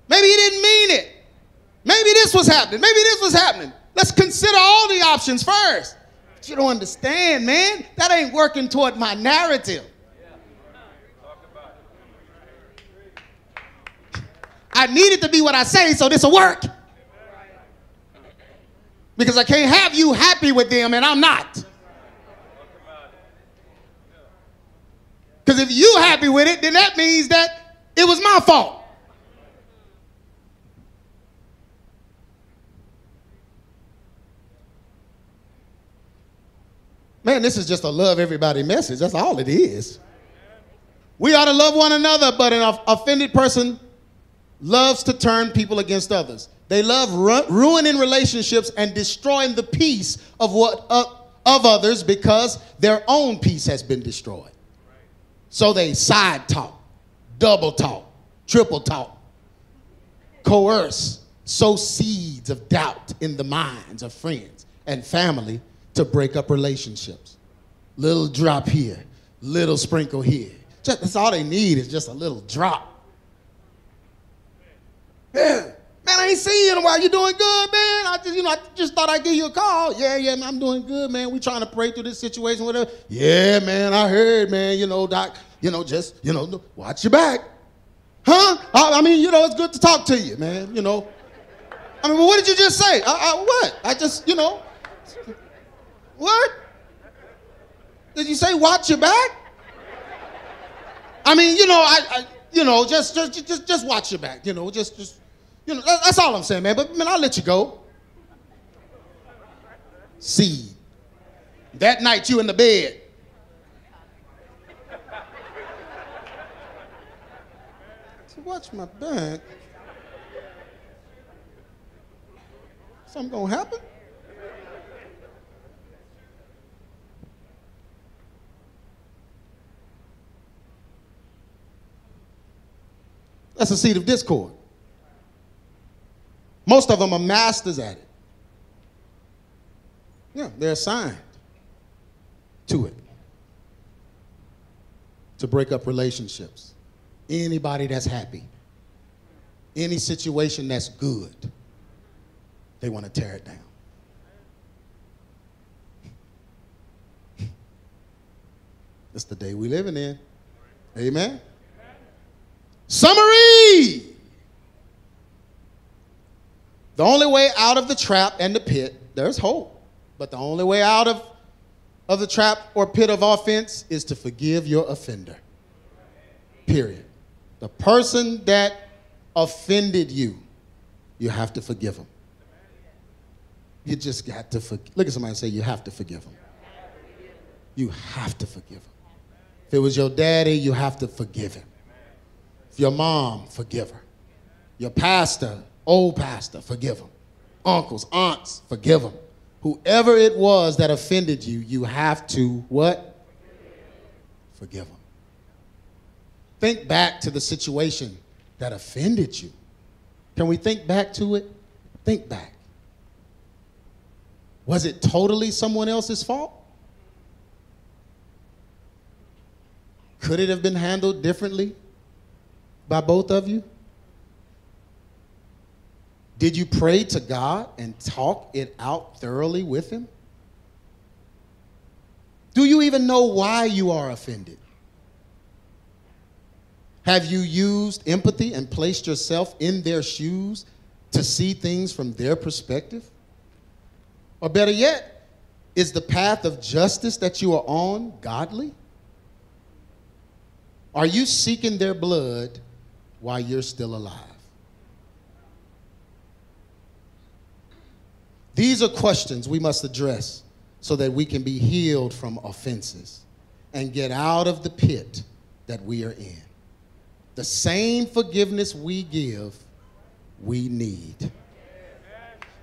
Speaker 1: Maybe he didn't mean it. Maybe this was happening. Maybe this was happening. Let's consider all the options first. But you don't understand, man. That ain't working toward my narrative. I need it to be what I say so this will work. Because I can't have you happy with them and I'm not. Because if you happy with it, then that means that it was my fault. Man, this is just a love everybody message. That's all it is. We ought to love one another, but an offended person loves to turn people against others. They love ru- ruining relationships and destroying the peace of what uh, of others because their own peace has been destroyed. So they side talk, double talk, triple talk, coerce, sow seeds of doubt in the minds of friends and family to break up relationships. Little drop here, little sprinkle here. Just, that's all they need is just a little drop. Yeah. Man, I ain't seen you in a while. You doing good, man? I just, you know, I just thought I'd give you a call. Yeah, yeah, man, I'm doing good, man. We trying to pray through this situation, whatever. Yeah, man, I heard, man. You know, doc. You know, just you know, watch your back, huh? I, I mean, you know, it's good to talk to you, man. You know. I mean, what did you just say? I, I, what? I just, you know, what? Did you say watch your back? I mean, you know, I, I you know, just, just, just, just watch your back. You know, just, just, you know, that's all I'm saying, man. But man, I'll let you go. Seed. That night you in the bed. So watch my back. Something gonna happen? That's a seed of discord. Most of them are masters at it. Yeah, they're assigned to it to break up relationships. Anybody that's happy, any situation that's good, they want to tear it down. It's the day we're living in. Amen. Summary The only way out of the trap and the pit, there's hope. But the only way out of, of the trap or pit of offense is to forgive your offender. Period. The person that offended you, you have to forgive them. You just got to forgive. Look at somebody and say, You have to forgive them. You have to forgive them. If it was your daddy, you have to forgive him. Your mom, forgive her. Your pastor, old pastor, forgive him. Uncles, aunts, forgive them. Whoever it was that offended you, you have to what? Forgive them. Think back to the situation that offended you. Can we think back to it? Think back. Was it totally someone else's fault? Could it have been handled differently? By both of you? Did you pray to God and talk it out thoroughly with Him? Do you even know why you are offended? Have you used empathy and placed yourself in their shoes to see things from their perspective? Or better yet, is the path of justice that you are on godly? Are you seeking their blood while you're still alive? These are questions we must address so that we can be healed from offenses and get out of the pit that we are in. The same forgiveness we give, we need.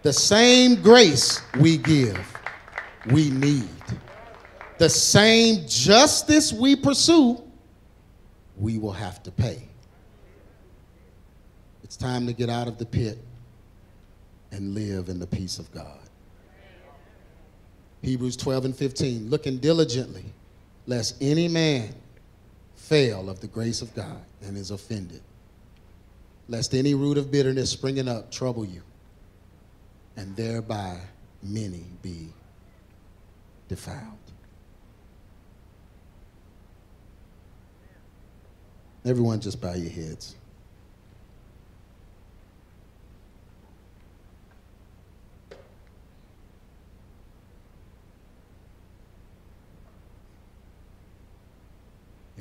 Speaker 1: The same grace we give, we need. The same justice we pursue, we will have to pay. Time to get out of the pit and live in the peace of God. Hebrews 12 and 15, looking diligently, lest any man fail of the grace of God and is offended, lest any root of bitterness springing up trouble you, and thereby many be defiled. Everyone, just bow your heads.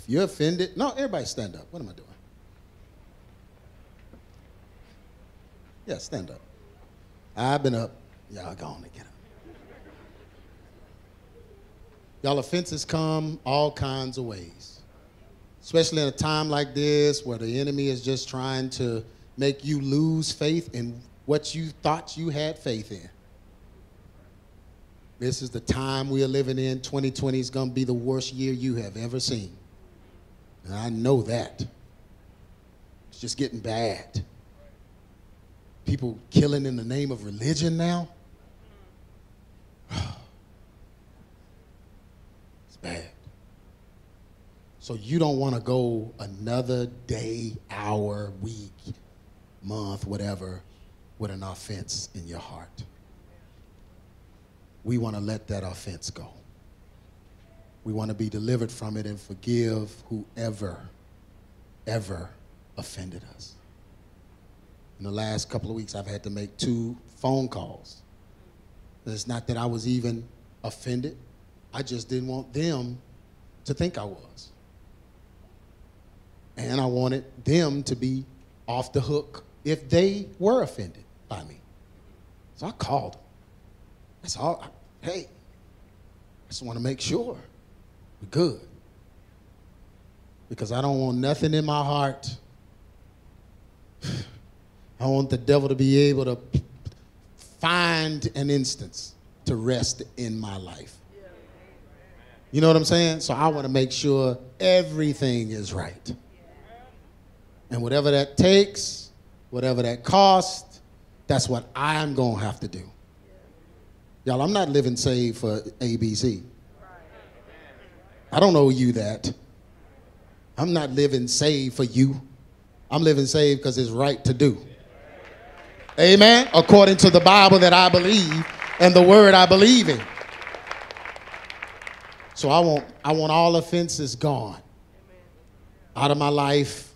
Speaker 1: You're offended, no, everybody stand up. What am I doing? Yeah, stand up. I've been up. Y'all go to get up. Y'all offenses come all kinds of ways. Especially in a time like this where the enemy is just trying to make you lose faith in what you thought you had faith in. This is the time we are living in. 2020 is going to be the worst year you have ever seen. And I know that. It's just getting bad. People killing in the name of religion now. it's bad. So you don't want to go another day, hour, week, month, whatever, with an offense in your heart. We want to let that offense go. We want to be delivered from it and forgive whoever, ever offended us. In the last couple of weeks, I've had to make two phone calls. It's not that I was even offended, I just didn't want them to think I was. And I wanted them to be off the hook if they were offended by me. So I called them. That's all. Hey, I just want to make sure we're good. Because I don't want nothing in my heart. I want the devil to be able to find an instance to rest in my life. You know what I'm saying? So I want to make sure everything is right. And whatever that takes, whatever that costs, that's what I'm going to have to do. Y'all, I'm not living saved for ABC. I don't owe you that. I'm not living saved for you. I'm living saved because it's right to do. Amen. According to the Bible that I believe and the word I believe in. So I want I want all offenses gone out of my life.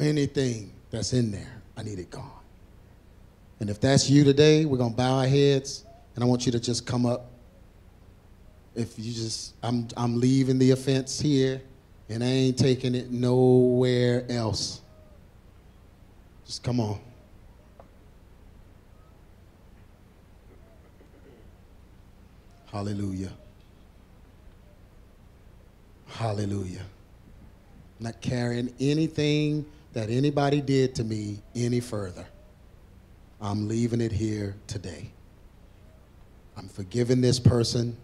Speaker 1: Anything that's in there, I need it gone. And if that's you today, we're gonna bow our heads, and I want you to just come up if you just I'm I'm leaving the offense here and I ain't taking it nowhere else. Just come on. Hallelujah. Hallelujah. Not carrying anything that anybody did to me any further. I'm leaving it here today. I'm forgiving this person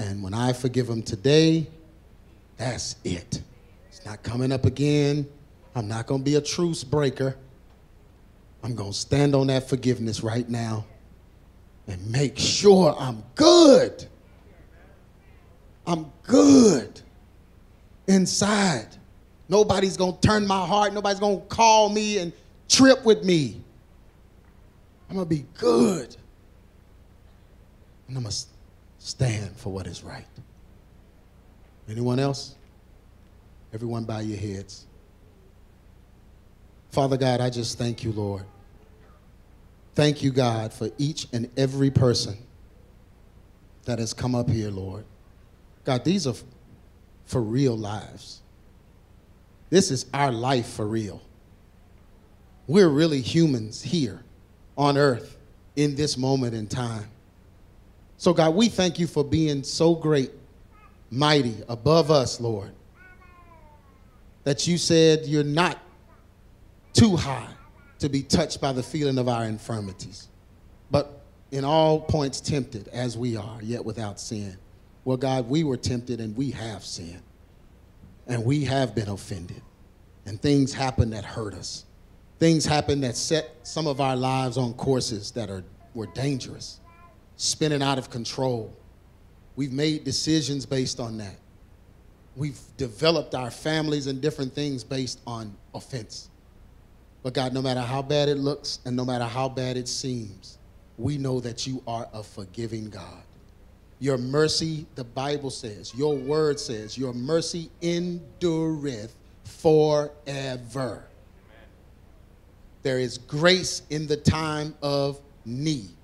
Speaker 1: and when I forgive them today, that's it. It's not coming up again. I'm not going to be a truce breaker. I'm going to stand on that forgiveness right now and make sure I'm good. I'm good inside. Nobody's going to turn my heart. Nobody's going to call me and trip with me. I'm going to be good. And I'm going to stand for what is right. Anyone else? Everyone bow your heads. Father God, I just thank you, Lord. Thank you, God, for each and every person that has come up here, Lord. God, these are for real lives. This is our life for real. We're really humans here on earth in this moment in time. So, God, we thank you for being so great, mighty, above us, Lord, that you said you're not too high to be touched by the feeling of our infirmities, but in all points tempted as we are, yet without sin. Well, God, we were tempted and we have sinned. And we have been offended. And things happen that hurt us. Things happen that set some of our lives on courses that are, were dangerous, spinning out of control. We've made decisions based on that. We've developed our families and different things based on offense. But God, no matter how bad it looks and no matter how bad it seems, we know that you are a forgiving God. Your mercy, the Bible says, your word says, your mercy endureth forever. There is grace in the time of need.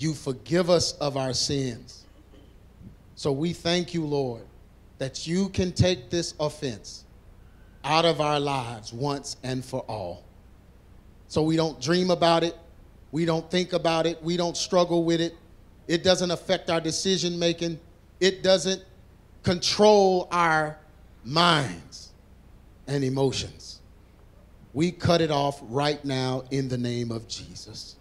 Speaker 1: You forgive us of our sins. So we thank you, Lord, that you can take this offense out of our lives once and for all. So we don't dream about it, we don't think about it, we don't struggle with it. It doesn't affect our decision making, it doesn't control our minds and emotions. We cut it off right now in the name of Jesus.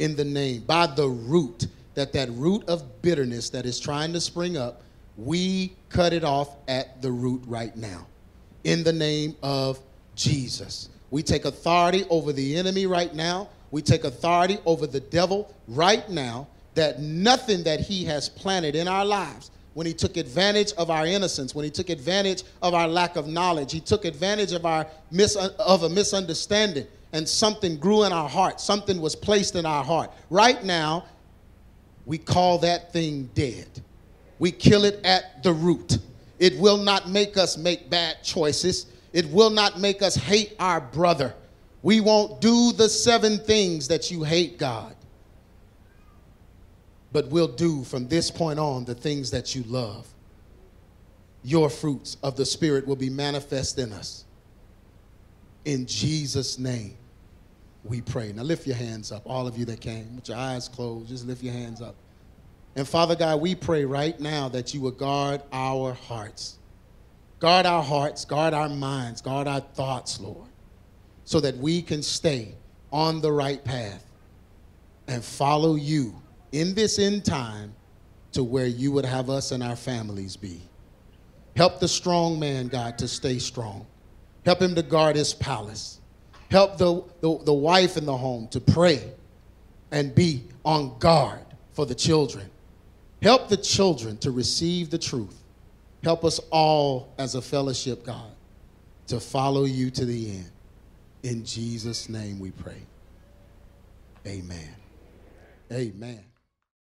Speaker 1: In the name, by the root, that that root of bitterness that is trying to spring up, we cut it off at the root right now in the name of Jesus. We take authority over the enemy right now. We take authority over the devil right now that nothing that he has planted in our lives, when he took advantage of our innocence, when he took advantage of our lack of knowledge, he took advantage of our mis- of a misunderstanding and something grew in our heart, something was placed in our heart. Right now, we call that thing dead. We kill it at the root. It will not make us make bad choices. It will not make us hate our brother. We won't do the seven things that you hate, God. But we'll do from this point on the things that you love. Your fruits of the Spirit will be manifest in us. In Jesus' name, we pray. Now lift your hands up, all of you that came, with your eyes closed, just lift your hands up. And Father God, we pray right now that you would guard our hearts. Guard our hearts, guard our minds, guard our thoughts, Lord, so that we can stay on the right path and follow you in this end time to where you would have us and our families be. Help the strong man, God, to stay strong. Help him to guard his palace. Help the, the, the wife in the home to pray and be on guard for the children. Help the children to receive the truth. Help us all as a fellowship, God, to follow you to the end. In Jesus' name we pray. Amen. Amen.